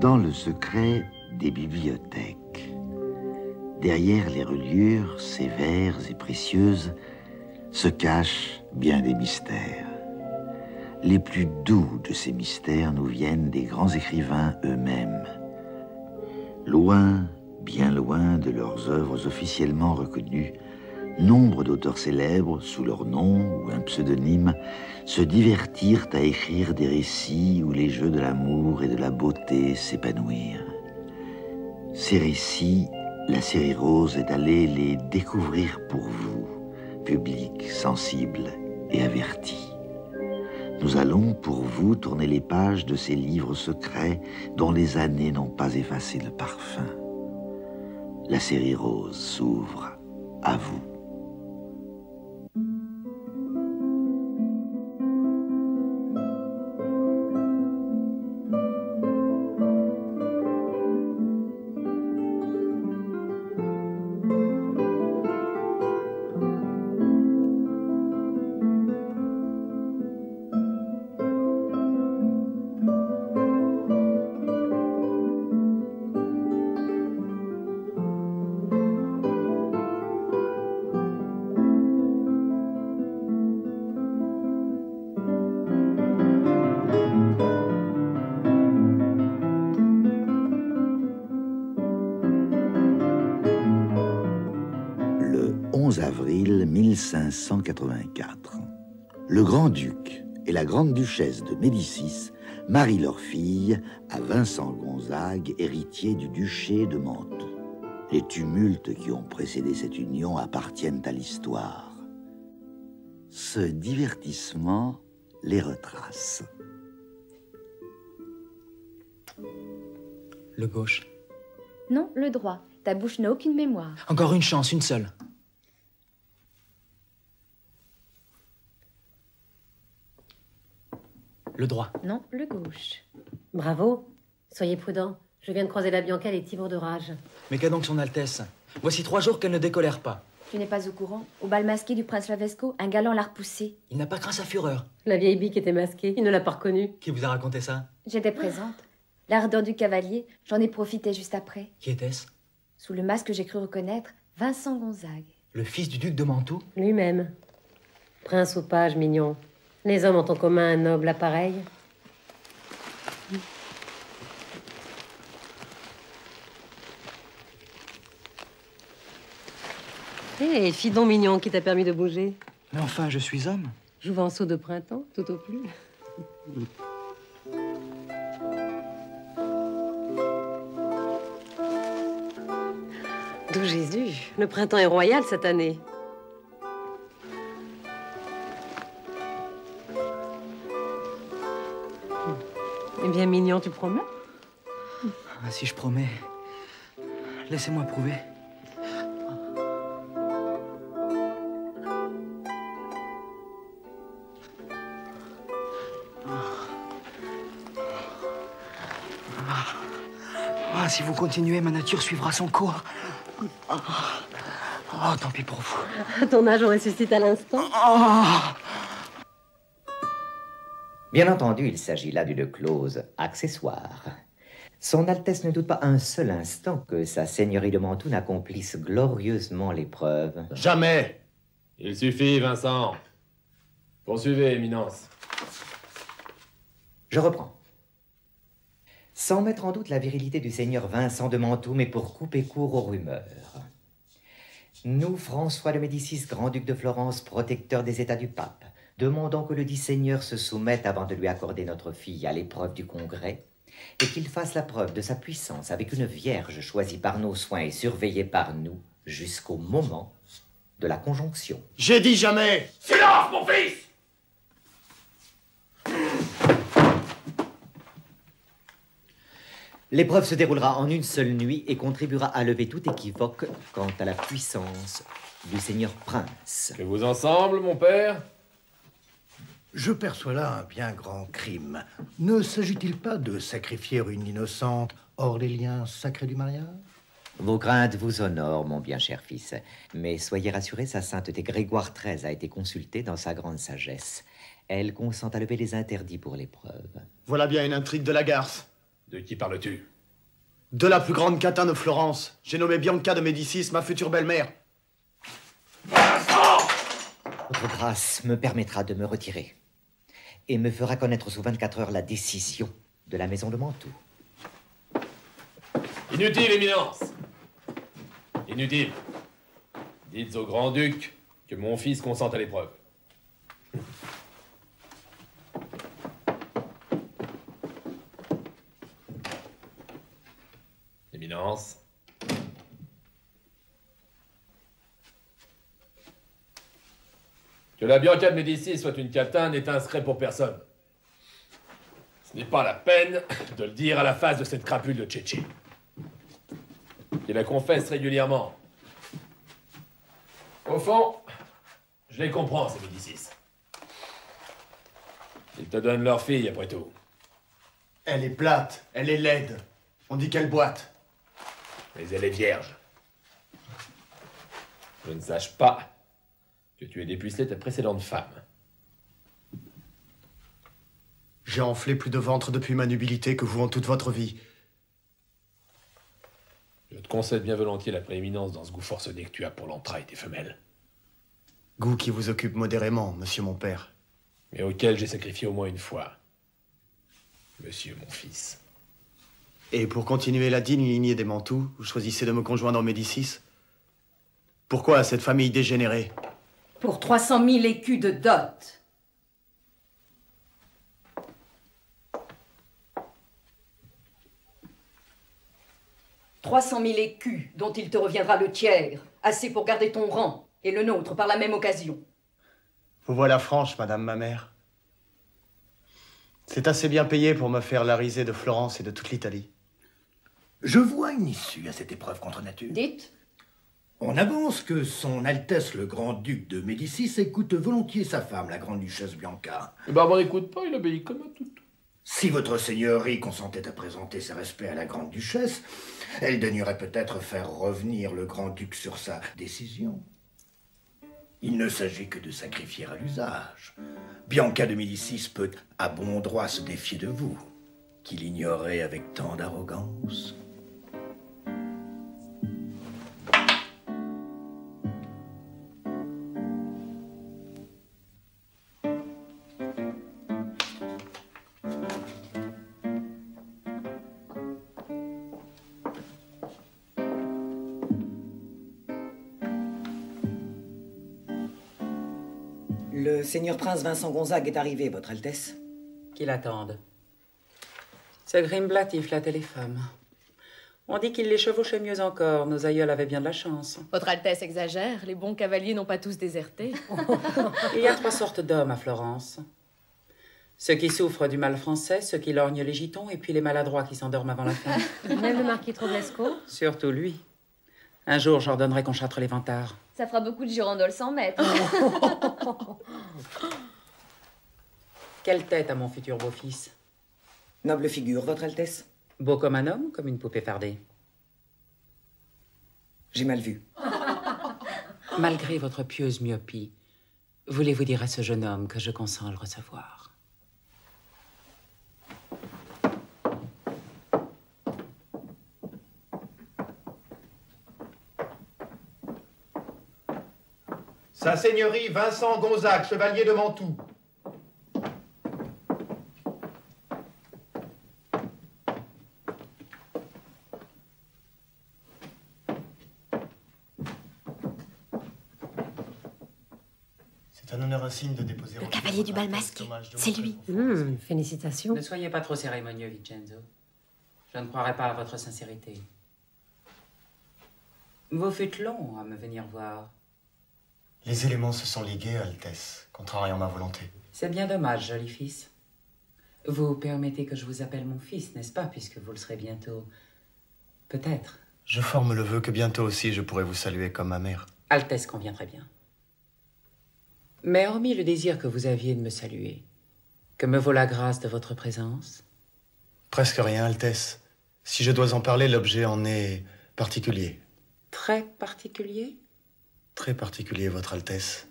Dans le secret des bibliothèques, derrière les reliures sévères et précieuses, se cachent bien des mystères. Les plus doux de ces mystères nous viennent des grands écrivains eux-mêmes. Loin, bien loin de leurs œuvres officiellement reconnues, nombre d'auteurs célèbres, sous leur nom ou un pseudonyme, se divertirent à écrire des récits où les jeux de l'amour et de la beauté s'épanouirent. Ces récits, la série Rose est allée les découvrir pour vous, public sensible et averti. Nous allons pour vous tourner les pages de ces livres secrets dont les années n'ont pas effacé le parfum. La série Rose s'ouvre à vous. 11 avril 1584. Le grand-duc et la grande-duchesse de Médicis marient leur fille à Vincent Gonzague, héritier du duché de Mantoue. Les tumultes qui ont précédé cette union appartiennent à l'histoire. Ce divertissement les retrace. Le gauche. Non, le droit. Ta bouche n'a aucune mémoire. Encore une chance, une seule. Le droit. Non, le gauche. Bravo. Soyez prudent. Je viens de croiser la Bianca, elle est ivre de rage. Mais qu'a donc son Altesse? Voici trois jours qu'elle ne décolère pas. Tu n'es pas au courant? Au bal masqué du prince Lavesco, un galant l'a repoussé. Il n'a pas craint sa fureur. La vieille bique était masquée, il ne l'a pas reconnue. Qui vous a raconté ça? J'étais présente. L'ardeur du cavalier, j'en ai profité juste après. Qui était-ce? Sous le masque que j'ai cru reconnaître, Vincent Gonzague. Le fils du duc de Mantoue? Lui-même. Prince ou page mignon. Les hommes ont en commun un noble appareil. Hé, fidon mignon qui t'a permis de bouger. Mais enfin, je suis homme. Jouvenceau de printemps, tout au plus. D'où Jésus? Le printemps est royal cette année. Bien, mignon, tu promets Ah, si je promets. Laissez-moi prouver. Ah, si vous continuez, ma nature suivra son cours. Ah. Oh, tant pis pour vous. Ton âge, on ressuscite à l'instant. Ah. Bien entendu, il s'agit là d'une clause accessoire. Son Altesse ne doute pas un seul instant que sa Seigneurie de Mantoue n'accomplisse glorieusement l'épreuve. Jamais Il suffit, Vincent. Poursuivez, Éminence. Je reprends. Sans mettre en doute la virilité du seigneur Vincent de Mantoue, mais pour couper court aux rumeurs. Nous, François de Médicis, grand-duc de Florence, protecteur des États du pape, demandons que le dit seigneur se soumette avant de lui accorder notre fille à l'épreuve du congrès, et qu'il fasse la preuve de sa puissance avec une vierge choisie par nos soins et surveillée par nous jusqu'au moment de la conjonction. J'ai dit jamais Silence, mon fils L'épreuve se déroulera en une seule nuit et contribuera à lever tout équivoque quant à la puissance du seigneur prince. Que vous ensemble, mon père Je perçois là un bien grand crime. Ne s'agit-il pas de sacrifier une innocente hors les liens sacrés du mariage? Vos craintes vous honorent, mon bien cher fils. Mais soyez rassuré, sa sainteté Grégoire XIII a été consultée dans sa grande sagesse. Elle consent à lever les interdits pour l'épreuve. Voilà bien une intrigue de la garce. De qui parles-tu? De la plus grande catin de Florence. J'ai nommé Bianca de Médicis ma future belle-mère. Votre grâce me permettra de me retirer et me fera connaître sous 24 heures la décision de la maison de Mantoue. Inutile, Éminence Inutile. Dites au grand-duc que mon fils consent à l'épreuve. Éminence. Que la Bianca de Médicis soit une catin n'est un secret pour personne. Ce n'est pas la peine de le dire à la face de cette crapule de Tchétché. Qui la confesse régulièrement. Au fond, je les comprends, ces Médicis. Ils te donnent leur fille, après tout. Elle est plate, elle est laide. On dit qu'elle boite. Mais elle est vierge. Je ne sache pas que tu aies dépucelé ta précédente femme. J'ai enflé plus de ventre depuis ma nubilité que vous en toute votre vie. Je te concède bien volontiers la prééminence dans ce goût forcené que tu as pour l'entraille des femelles, Goût qui vous occupe modérément, monsieur mon père. mais auquel j'ai sacrifié au moins une fois. Monsieur mon fils. Et pour continuer la digne lignée des Mantoux, vous choisissez de me conjoindre en Médicis? Pourquoi cette famille dégénérée? Pour 300 000 écus de dot. « 300 000 écus dont il te reviendra le tiers, assez pour garder ton rang et le nôtre par la même occasion. Vous voilà franche, madame ma mère. C'est assez bien payé pour me faire la risée de Florence et de toute l'Italie. Je vois une issue à cette épreuve contre nature. Dites, On avance que son Altesse le Grand-Duc de Médicis écoute volontiers sa femme, la Grande-Duchesse Bianca. Le barbe n'écoute pas, il obéit comme un tout. Si votre seigneurie consentait à présenter ses respects à la Grande-Duchesse, elle daignerait peut-être faire revenir le Grand-Duc sur sa décision. Il ne s'agit que de sacrifier à l'usage. Bianca de Médicis peut à bon droit se défier de vous, qui l'ignorez avec tant d'arrogance. Le seigneur prince Vincent Gonzague est arrivé, Votre Altesse. Qu'il attende. Ce Grimblatt, il flattait les femmes. On dit qu'il les chevauchait mieux encore. Nos aïeuls avaient bien de la chance. Votre Altesse exagère, les bons cavaliers n'ont pas tous déserté. Il y a trois sortes d'hommes à Florence. Ceux qui souffrent du mal français, ceux qui lorgnent les gitons, et puis les maladroits qui s'endorment avant la fin. Même le marquis Troblesco? Surtout lui. Un jour, j'ordonnerai qu'on châtre les vantards. Ça fera beaucoup de girandoles sans mètres. Quelle tête à mon futur beau-fils? Noble figure, Votre Altesse. Beau comme un homme ou comme une poupée fardée? J'ai mal vu. Malgré votre pieuse myopie, voulez-vous dire à ce jeune homme que je consens à le recevoir? Sa Seigneurie Vincent Gonzague, chevalier de Mantoue. C'est un honneur insigne de déposer. Le cavalier du bal masqué, c'est lui. Hum, félicitations. Ne soyez pas trop cérémonieux, Vincenzo. Je ne croirais pas à votre sincérité. Vous fûtes long à me venir voir. Les éléments se sont ligués, Altesse, contrariant ma volonté. C'est bien dommage, joli fils. Vous permettez que je vous appelle mon fils, n'est-ce pas, puisque vous le serez bientôt? Peut-être. Je forme le vœu que bientôt aussi je pourrai vous saluer comme ma mère. Altesse convient très bien. Mais hormis le désir que vous aviez de me saluer, Que me vaut la grâce de votre présence? Presque rien, Altesse. Si je dois en parler, l'objet en est particulier. Très particulier? Très particulier, Votre Altesse.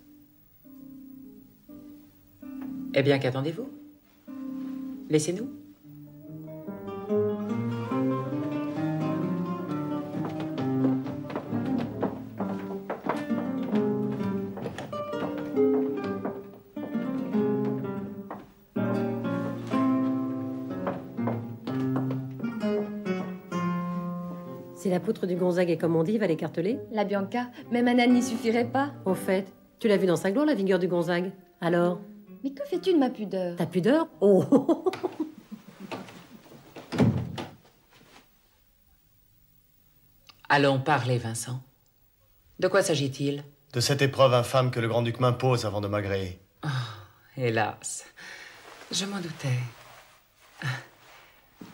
Eh bien, qu'attendez-vous? Laissez-nous? Poutre du Gonzague est comme on dit, va l'écarteler La Bianca, même un âne n'y suffirait pas. Au fait, tu l'as vu dans sa gloire, la vigueur du Gonzague Alors? Mais que fais-tu de ma pudeur? Ta pudeur? Oh Allons parler, Vincent. De quoi s'agit-il? De cette épreuve infâme que le grand-duc m'impose avant de m'agréer. Hélas, je m'en doutais.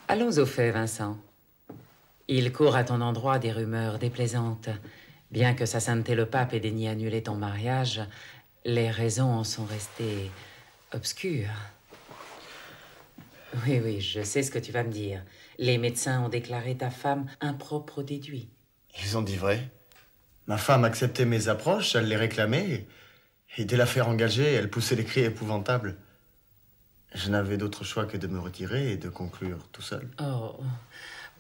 Allons au fait, Vincent. Il court à ton endroit des rumeurs déplaisantes. Bien que sa sainteté le pape ait daigné annuler ton mariage, les raisons en sont restées obscures. Oui, oui, je sais ce que tu vas me dire. Les médecins ont déclaré ta femme impropre au déduit. Ils ont dit vrai. Ma femme acceptait mes approches, elle les réclamait, et dès l'affaire engagée, elle poussait des cris épouvantables. Je n'avais d'autre choix que de me retirer et de conclure tout seul. Oh,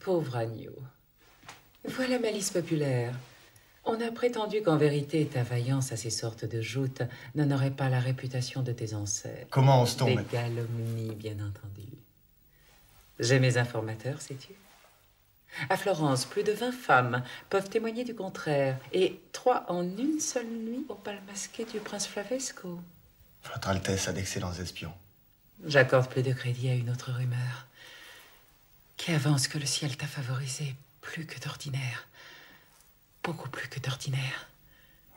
pauvre agneau. Voilà malice populaire. On a prétendu qu'en vérité, ta vaillance à ces sortes de joutes n'aurait pas la réputation de tes ancêtres. Comment ose-t-on Des mais- calomnies, bien entendu. J'ai mes informateurs, sais-tu À Florence, plus de 20 femmes peuvent témoigner du contraire, et trois en une seule nuit au bal masqué du prince Flavesco. Votre Altesse a d'excellents espions. J'accorde plus de crédit à une autre rumeur, qui avance que le ciel t'a favorisé plus que d'ordinaire. Beaucoup plus que d'ordinaire.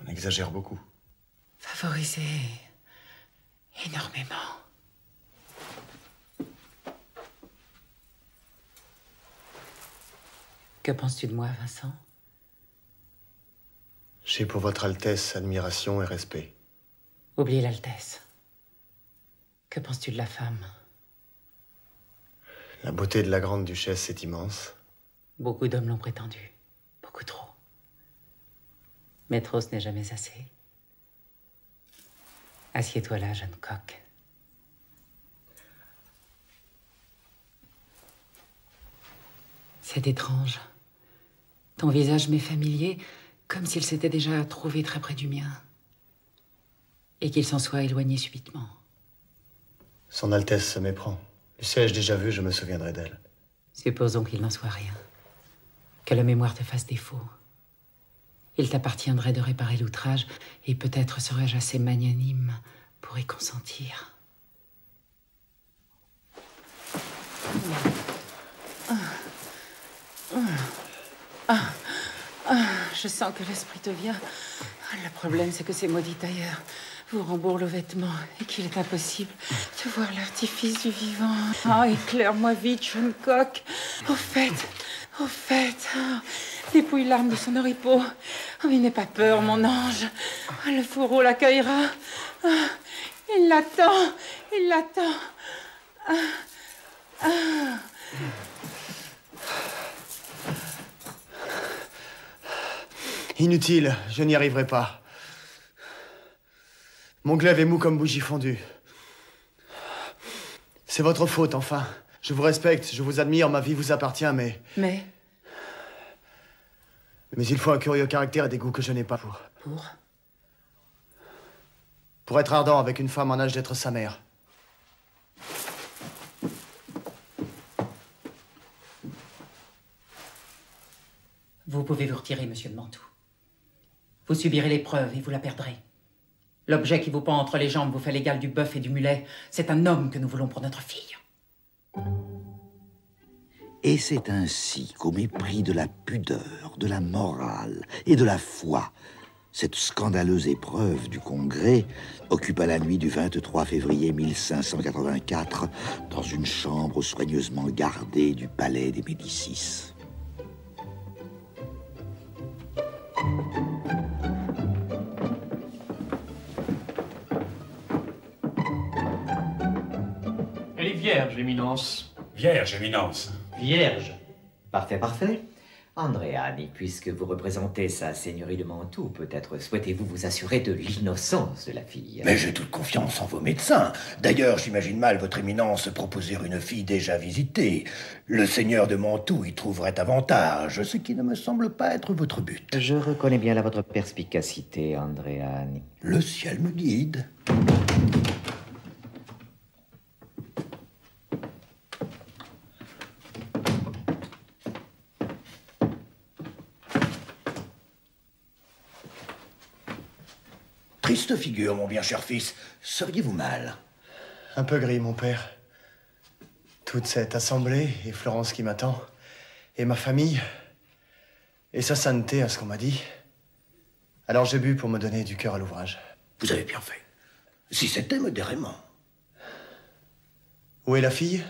On exagère beaucoup. Favorisé énormément. Que penses-tu de moi, Vincent? J'ai pour Votre Altesse admiration et respect. Oublie l'Altesse. Que penses-tu de la femme? La beauté de la grande duchesse est immense. Beaucoup d'hommes l'ont prétendu. Beaucoup trop. Mais trop, ce n'est jamais assez. Assieds-toi là, jeune coq. C'est étrange. Ton visage m'est familier, comme s'il s'était déjà trouvé très près du mien. Et qu'il s'en soit éloigné subitement. Son Altesse se méprend. Le sais-je déjà vu, je me souviendrai d'elle. Supposons qu'il n'en soit rien. Que la mémoire te fasse défaut. Il t'appartiendrait de réparer l'outrage, et peut-être serais-je assez magnanime pour y consentir. Je sens que l'esprit te vient. Le problème, c'est que ces maudits tailleurs vous rembourrent le vêtement et qu'il est impossible de voir l'artifice du vivant. Ah, éclaire-moi vite, jeune coq. Au fait, au fait, ah, dépouille l'arme de son oripeau. Oh, il n'aie pas peur, mon ange. Ah, le fourreau l'accueillera. Ah, il l'attend, il l'attend. Ah, ah. Inutile, je n'y arriverai pas. Mon glaive est mou comme bougie fondue. C'est votre faute, enfin. Je vous respecte, je vous admire, ma vie vous appartient, mais. Mais, Mais il faut un curieux caractère et des goûts que je n'ai pas pour. pour? Pour être ardent avec une femme en âge d'être sa mère. Vous pouvez vous retirer, monsieur de Mantoue. Vous subirez l'épreuve et vous la perdrez. L'objet qui vous pend entre les jambes vous fait l'égal du bœuf et du mulet. C'est un homme que nous voulons pour notre fille. Et c'est ainsi qu'au mépris de la pudeur, de la morale et de la foi, cette scandaleuse épreuve du Congrès occupa la nuit du 23 février 1584 dans une chambre soigneusement gardée du palais des Médicis. Éminence. Vierge, Éminence. Vierge. Parfait, parfait. Andréani, puisque vous représentez sa seigneurie de Mantoue, peut-être souhaitez-vous vous assurer de l'innocence de la fille Mais j'ai toute confiance en vos médecins. D'ailleurs, j'imagine mal votre éminence proposer une fille déjà visitée. Le seigneur de Mantoue y trouverait avantage, ce qui ne me semble pas être votre but. Je reconnais bien là votre perspicacité, Andréani. Le ciel me guide. Triste figure, mon bien cher fils. Seriez-vous mal? Un peu gris, mon père. Toute cette assemblée, et Florence qui m'attend, et ma famille, et sa sainteté à ce qu'on m'a dit. Alors j'ai bu pour me donner du cœur à l'ouvrage. Vous avez bien fait. Si c'était modérément. Où est la fille?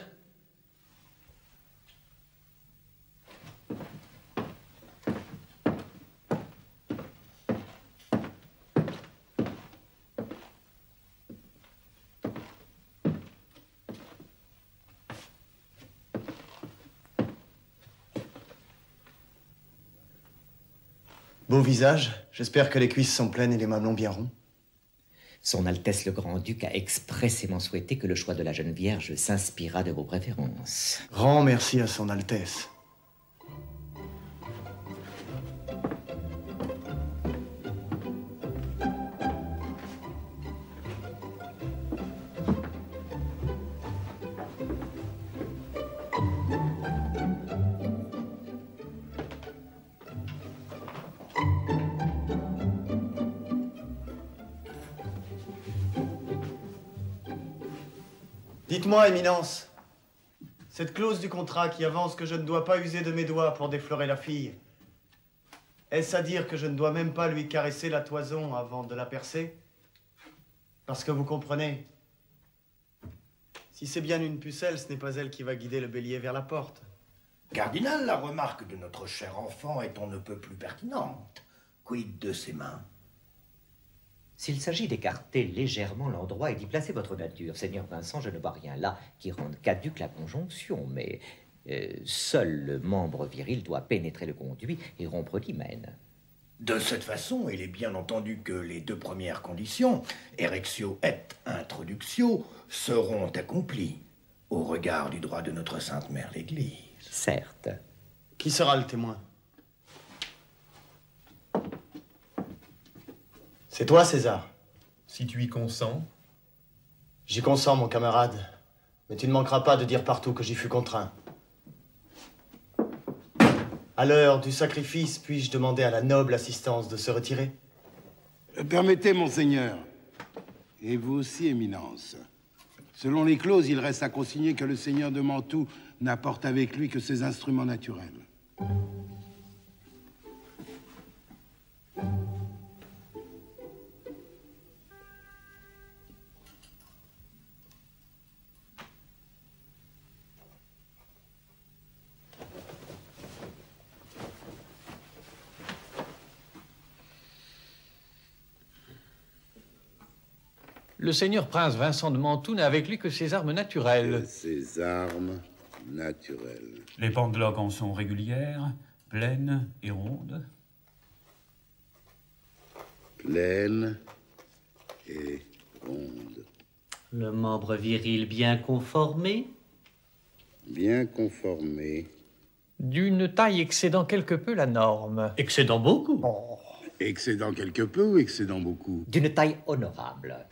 Beau visage. J'espère que les cuisses sont pleines et les mamelons bien ronds. Son Altesse le Grand-Duc a expressément souhaité que le choix de la jeune Vierge s'inspirât de vos préférences. Grand merci à son Altesse. Dites-moi, Éminence, cette clause du contrat qui avance que je ne dois pas user de mes doigts pour déflorer la fille, est-ce à dire que je ne dois même pas lui caresser la toison avant de la percer? Parce que vous comprenez, si c'est bien une pucelle, ce n'est pas elle qui va guider le bélier vers la porte. Cardinal, la remarque de notre cher enfant est on ne peut plus pertinente. Quid de ses mains? S'il s'agit d'écarter légèrement l'endroit et d'y placer votre nature, Seigneur Vincent, je ne vois rien là qui rende caduque la conjonction, mais euh, seul le membre viril doit pénétrer le conduit et rompre l'hymen. De cette façon, il est bien entendu que les deux premières conditions, erectio et introductio, seront accomplies au regard du droit de notre Sainte Mère l'Église. Certes. Qui sera le témoin? C'est toi, César. Si tu y consens. J'y consens, mon camarade. Mais tu ne manqueras pas de dire partout que j'y fus contraint. À l'heure du sacrifice, puis-je demander à la noble assistance de se retirer? Euh, Permettez, monseigneur. Et vous aussi, éminence. Selon les clauses, il reste à consigner que le seigneur de Mantoue n'apporte avec lui que ses instruments naturels. Le seigneur prince Vincent de Mantoue n'a avec lui que ses armes naturelles. Ses armes naturelles. Les pendeloques en sont régulières, pleines et rondes. Pleines et rondes. Le membre viril bien conformé Bien conformé. D'une taille excédant quelque peu la norme. Excédant beaucoup. Excédant quelque peu ou excédant beaucoup? D'une taille honorable.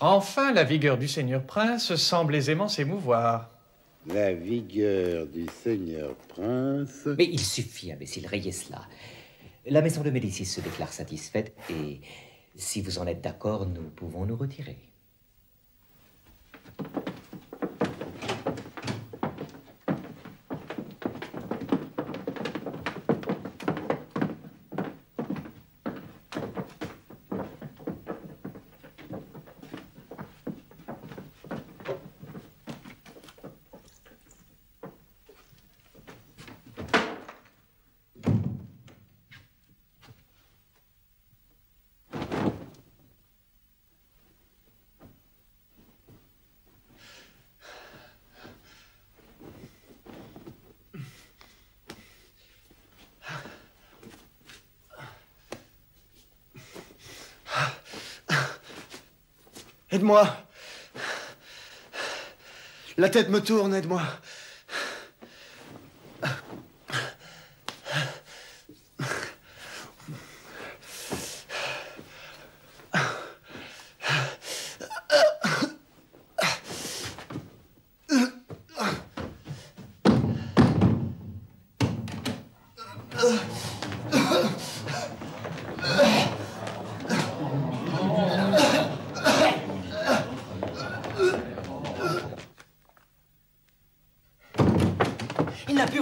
Enfin, la vigueur du seigneur prince semble aisément s'émouvoir. La vigueur du seigneur prince. Mais il suffit, imbécile, rayez cela. La maison de Médicis se déclare satisfaite et, si vous en êtes d'accord, nous pouvons nous retirer. Aide-moi. La tête me tourne, aide-moi n'a pu,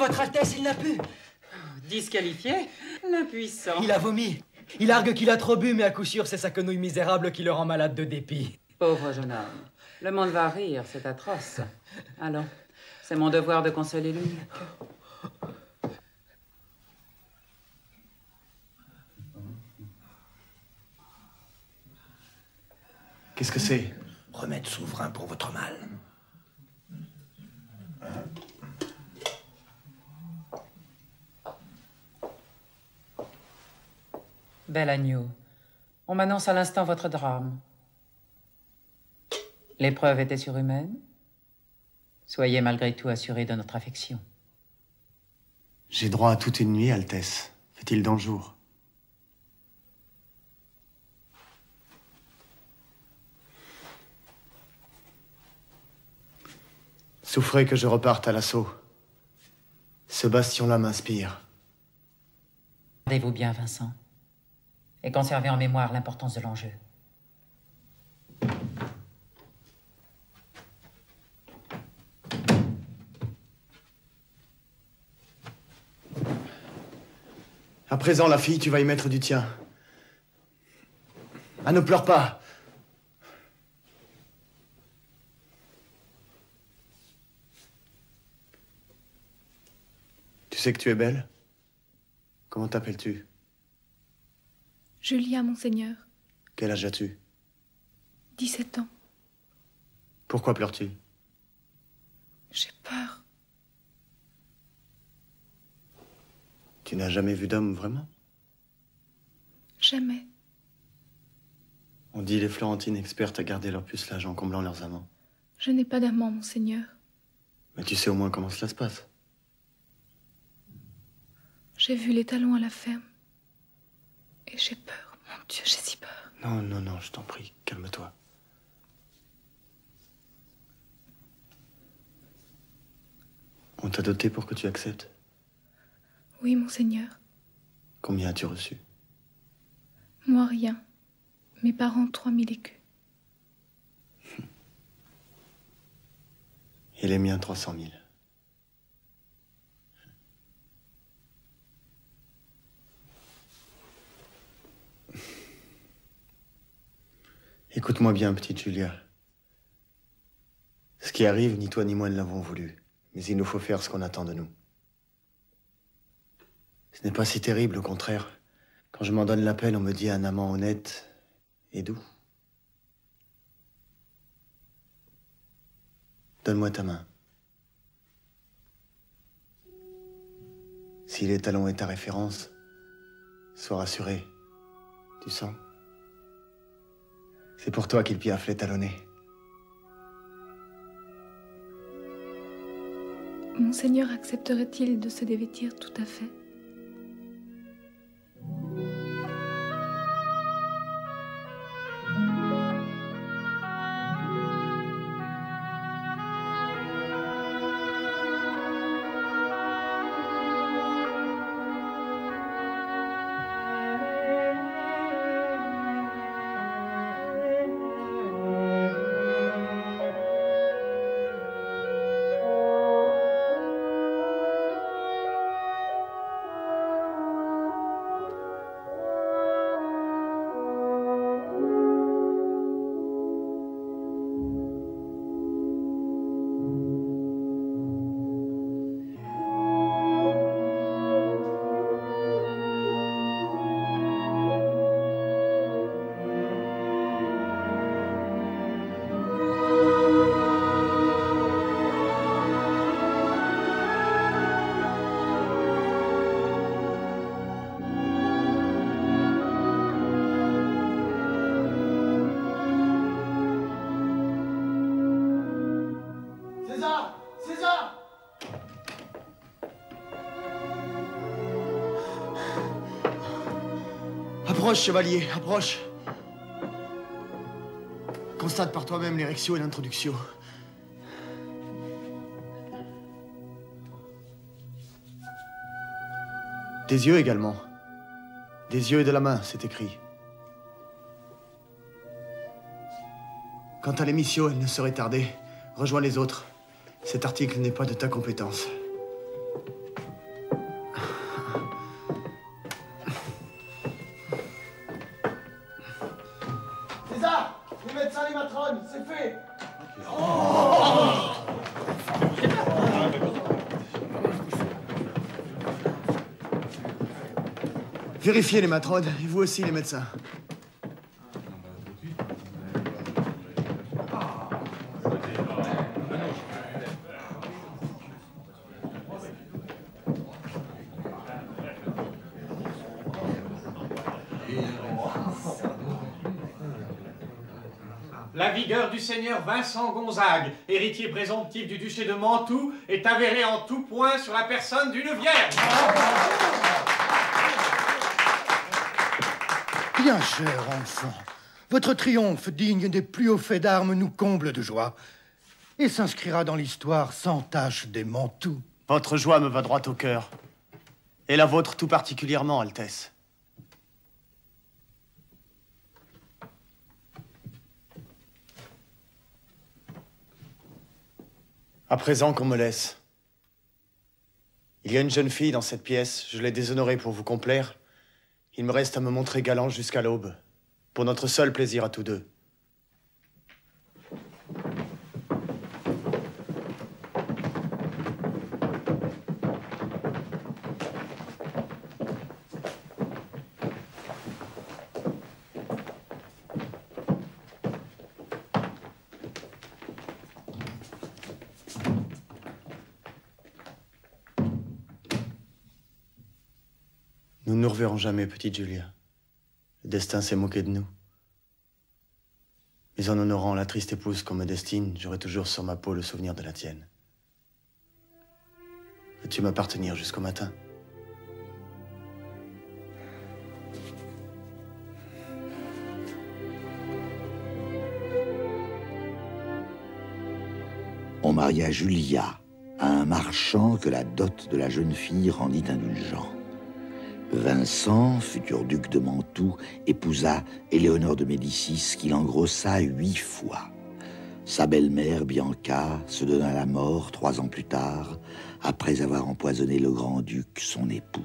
Votre Altesse, il n'a pu. Disqualifié L'impuissant. Il a vomi. Il argue qu'il a trop bu, mais à coup sûr, c'est sa quenouille misérable qui le rend malade de dépit. Pauvre jeune homme. Le monde va rire, c'est atroce. Allons, c'est mon devoir de consoler l'unique. Qu'est-ce que c'est? Remède souverain pour votre mal. Bel agneau, on m'annonce à l'instant votre drame. L'épreuve était surhumaine. Soyez malgré tout assuré de notre affection. J'ai droit à toute une nuit, Altesse. Fait-il dans le jour Souffrez que je reparte à l'assaut. Ce bastion-là m'inspire. Gardez-vous bien, Vincent, et conservez en mémoire l'importance de l'enjeu. À présent, la fille, tu vas y mettre du tien. Ah, ne pleure pas. Tu sais que tu es belle? Comment t'appelles-tu? Julia, monseigneur, Quel âge as-tu? 17 ans. Pourquoi pleures-tu? J'ai peur. Tu n'as jamais vu d'homme vraiment? Jamais. On dit les Florentines expertes à garder leur pucelage en comblant leurs amants. Je n'ai pas d'amant, monseigneur. Mais tu sais au moins comment cela se passe? J'ai vu les talons à la ferme. Et j'ai peur. Mon Dieu, j'ai si peur. Non, non, non, je t'en prie, calme-toi. On t'a doté pour que tu acceptes? Oui, monseigneur. Combien as-tu reçu? Moi, rien. Mes parents, 3000 écus. Et les miens, 300 000. Écoute-moi bien, petite Julia. Ce qui arrive, ni toi ni moi ne l'avons voulu. Mais il nous faut faire ce qu'on attend de nous. Ce n'est pas si terrible, au contraire. Quand je m'en donne la peine, on me dit un amant honnête et doux. Donne-moi ta main. Si les talons est ta référence, sois rassuré. Tu sens C'est pour toi qu'il piaffe les talonnés. Monseigneur accepterait-il de se dévêtir tout à fait? Approche, chevalier, approche. Constate par toi-même l'érection et l'introduction. Des yeux également. Des yeux et de la main, c'est écrit. Quant à l'émission, elle ne serait tardée. Rejoins les autres. Cet article n'est pas de ta compétence. Les médecins, les matrones, c'est fait Vérifiez les matrones, et vous aussi les médecins. Du seigneur Vincent Gonzague, héritier présomptif du duché de Mantoue, est avérée en tout point sur la personne d'une vierge. Bien cher enfant, votre triomphe digne des plus hauts faits d'armes nous comble de joie et s'inscrira dans l'histoire sans tache des Mantoux. Votre joie me va droit au cœur. Et la vôtre tout particulièrement, Altesse. À présent qu'on me laisse. Il y a une jeune fille dans cette pièce, je l'ai déshonorée pour vous complaire. Il me reste à me montrer galant jusqu'à l'aube, pour notre seul plaisir à tous deux. Jamais, petite Julia. Le destin s'est moqué de nous. Mais en honorant la triste épouse qu'on me destine, j'aurai toujours sur ma peau le souvenir de la tienne. Veux-tu m'appartenir jusqu'au matin? On maria Julia à un marchand que la dot de la jeune fille rendit indulgent. Vincent, futur duc de Mantoue, épousa Éléonore de Médicis qu'il engrossa huit fois. Sa belle-mère, Bianca, se donna la mort trois ans plus tard, après avoir empoisonné le grand-duc, son époux.